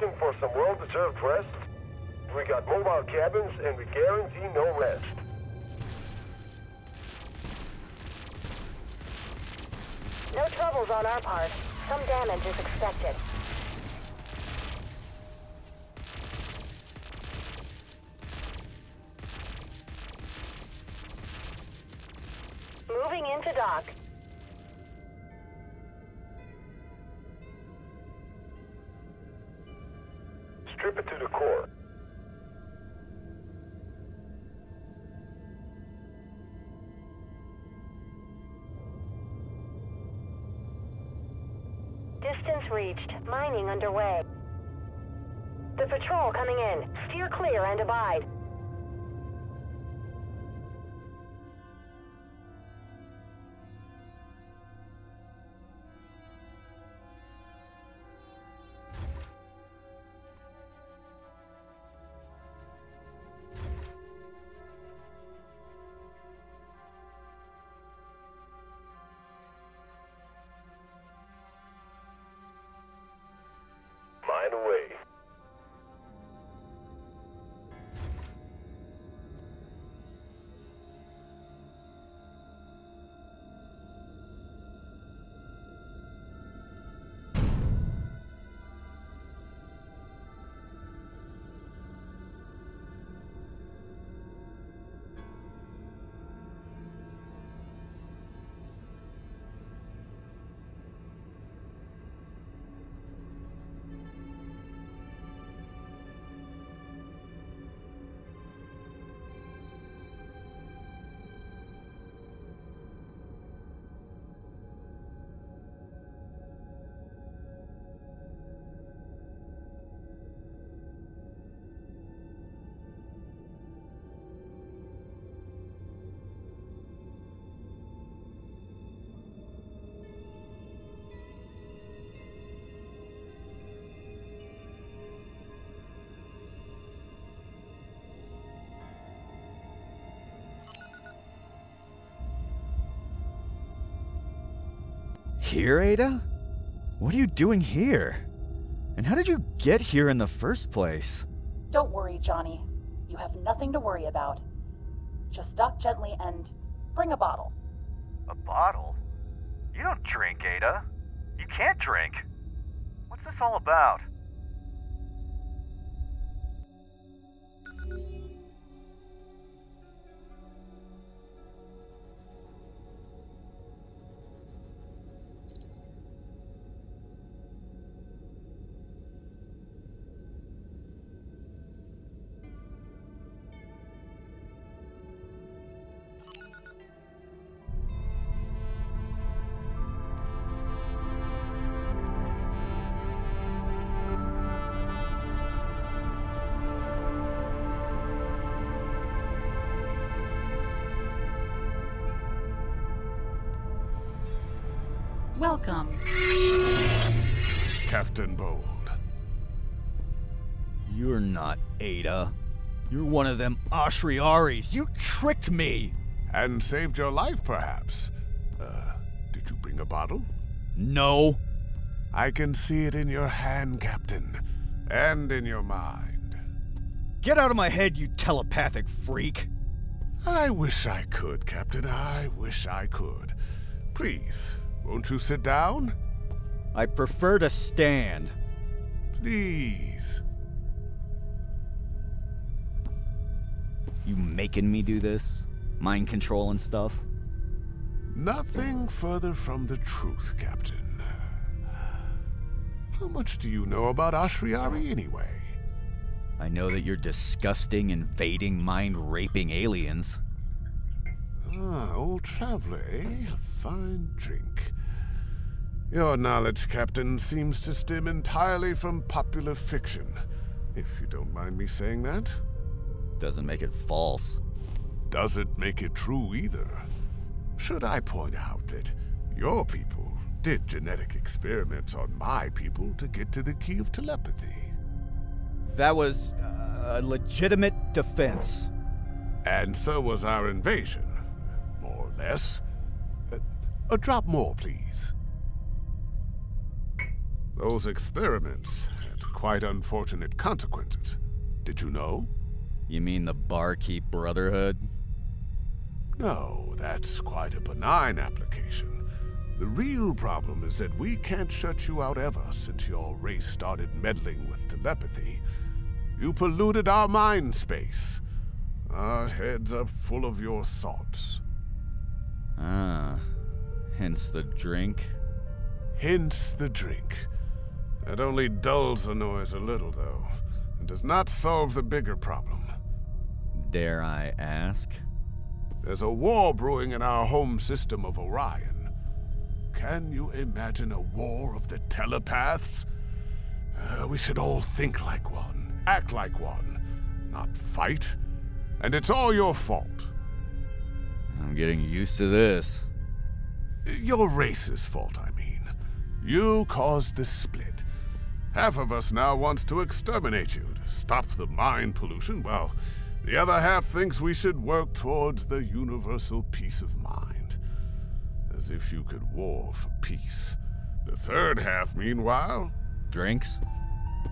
looking for some well-deserved rest? We got mobile cabins and we guarantee no rest. No troubles on our part. Some damage is expected. Moving into dock. Underway. The patrol coming in. Steer clear and abide. Here, Ada? What are you doing here? And how did you get here in the first place? Don't worry, Johnny. You have nothing to worry about. Just dock gently and bring a bottle. A bottle? You don't drink, Ada. You can't drink. What's this all about? Welcome. Captain Bold. You're not Ada. You're one of them Ashriaris. You tricked me. And saved your life, perhaps. Uh, did you bring a bottle? No. I can see it in your hand, Captain. And in your mind. Get out of my head, you telepathic freak. I wish I could, Captain. I wish I could. Please, won't you sit down? I prefer to stand. Please. You making me do this? Mind control and stuff? Nothing further from the truth, Captain. How much do you know about Ashriari anyway? I know that you're disgusting, invading, mind raping aliens. Ah, old traveler, eh? A fine drink. Your knowledge, Captain, seems to stem entirely from popular fiction, if you don't mind me saying that. Doesn't make it false. Doesn't make it true either. Should I point out that your people did genetic experiments on my people to get to the key of telepathy? That was uh, a legitimate defense. And so was our invasion, more or less. Uh, a drop more, please. Those experiments had quite unfortunate consequences. Did you know? You mean the Barkeep Brotherhood? No, that's quite a benign application. The real problem is that we can't shut you out ever since your race started meddling with telepathy. You polluted our mind space. Our heads are full of your thoughts. Ah, hence the drink. Hence the drink. That only dulls the noise a little, though, and does not solve the bigger problem. Dare I ask? There's a war brewing in our home system of Orion. Can you imagine a war of the telepaths? Uh, we should all think like one, act like one, not fight. And it's all your fault. I'm getting used to this. Your race's fault, I mean. You caused the split. Half of us now wants to exterminate you to stop the mind pollution, while the other half thinks we should work towards the universal peace of mind. As if you could war for peace. The third half, meanwhile, Drinks?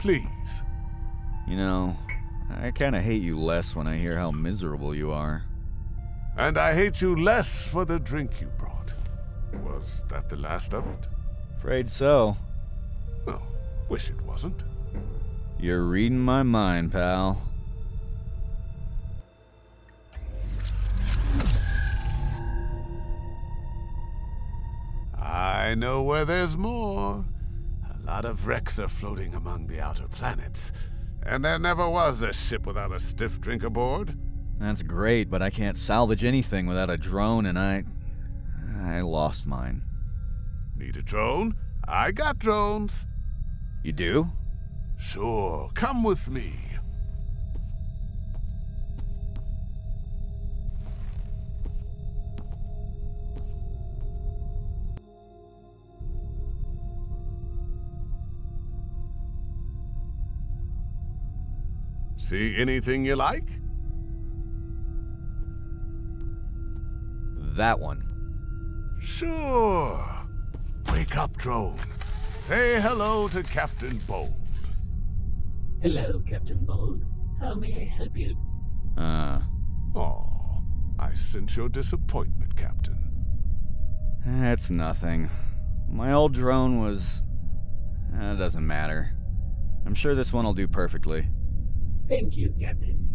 please. You know, I kinda hate you less when I hear how miserable you are. And I hate you less for the drink you brought. Was that the last of it? Afraid so. Wish it wasn't. You're reading my mind, pal. I know where there's more. A lot of wrecks are floating among the outer planets. And there never was a ship without a stiff drink aboard. That's great, but I can't salvage anything without a drone, and I. I lost mine. Need a drone? I got drones. You do? Sure, come with me. See anything you like? That one. Sure. Wake up, drone. Say hello to Captain Bold. Hello, Captain Bold. How may I help you? Uh, Oh, I sense your disappointment, Captain. that's nothing. My old drone was. It doesn't matter. I'm sure this one will do perfectly. Thank you, Captain.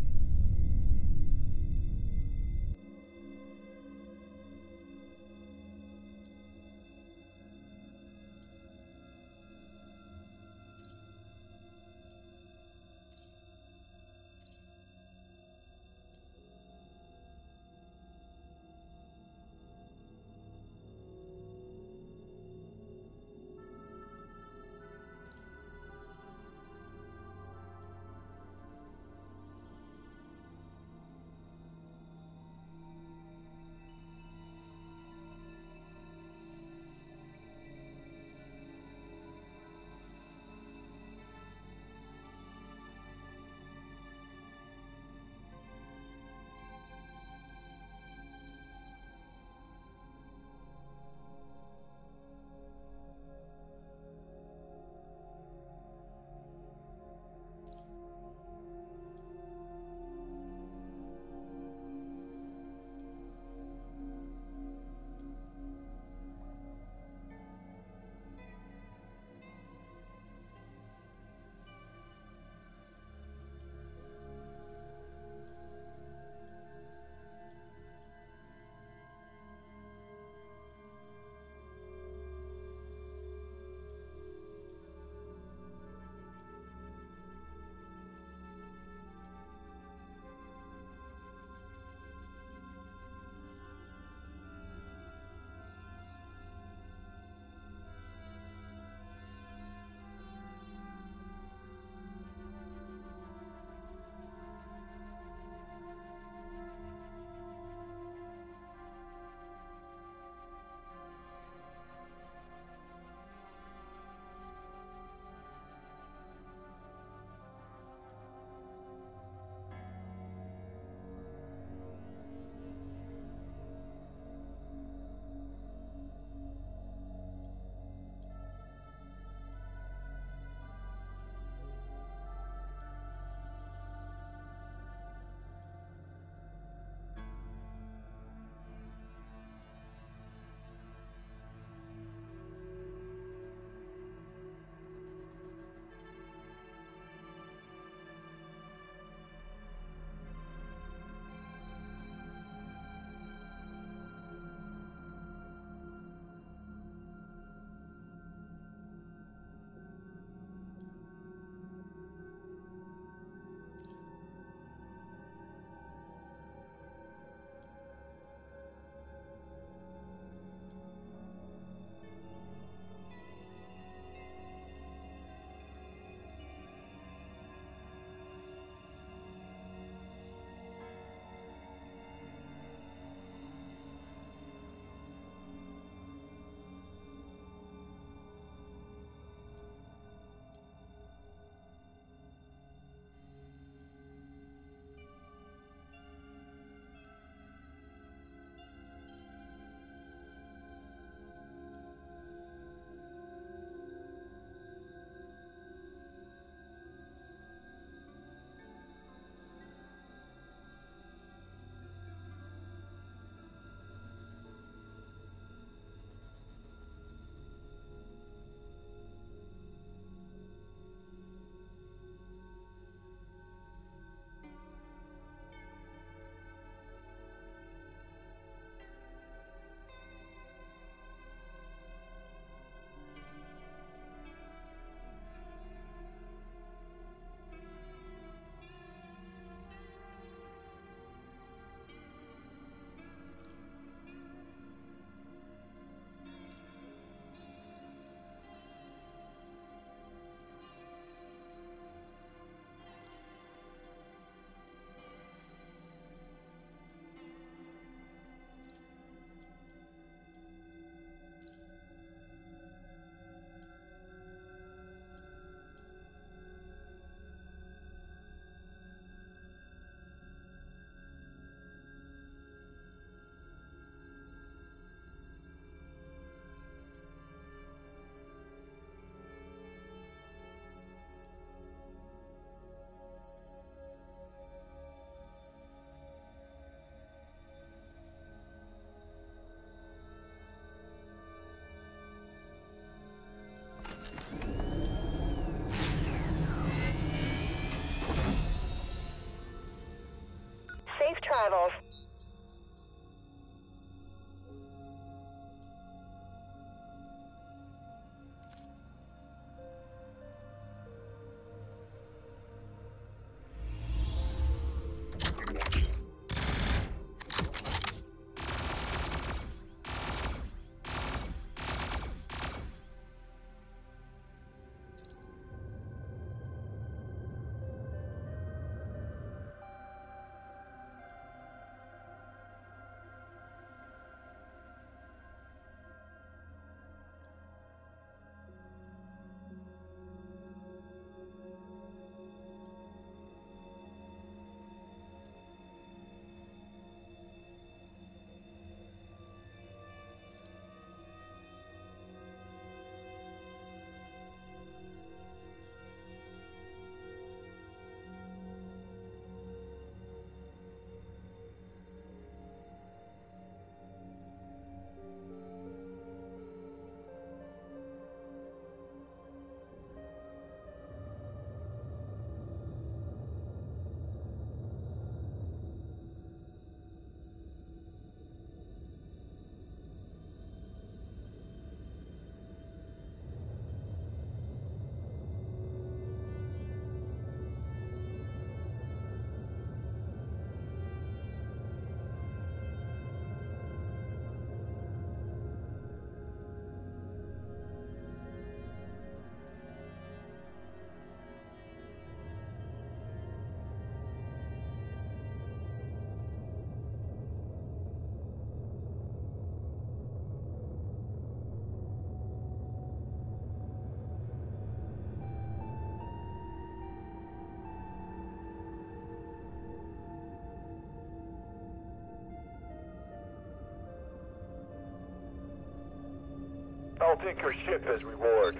Safe travels. I'll take your ship as reward.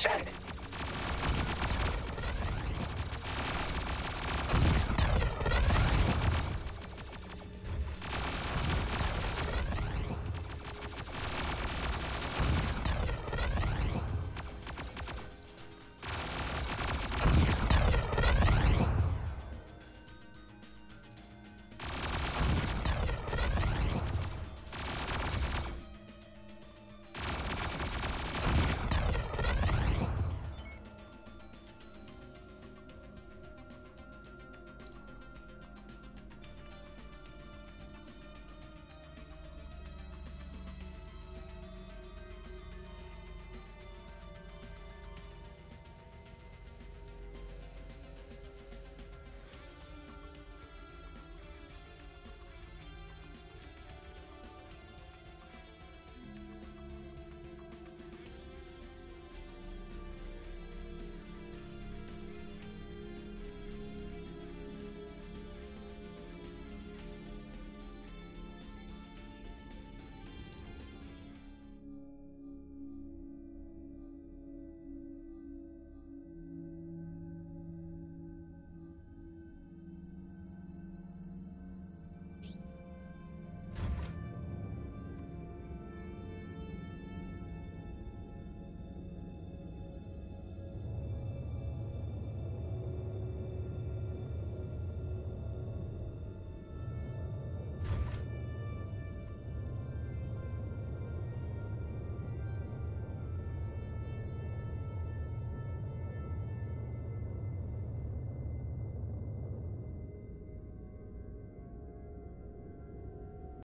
50%.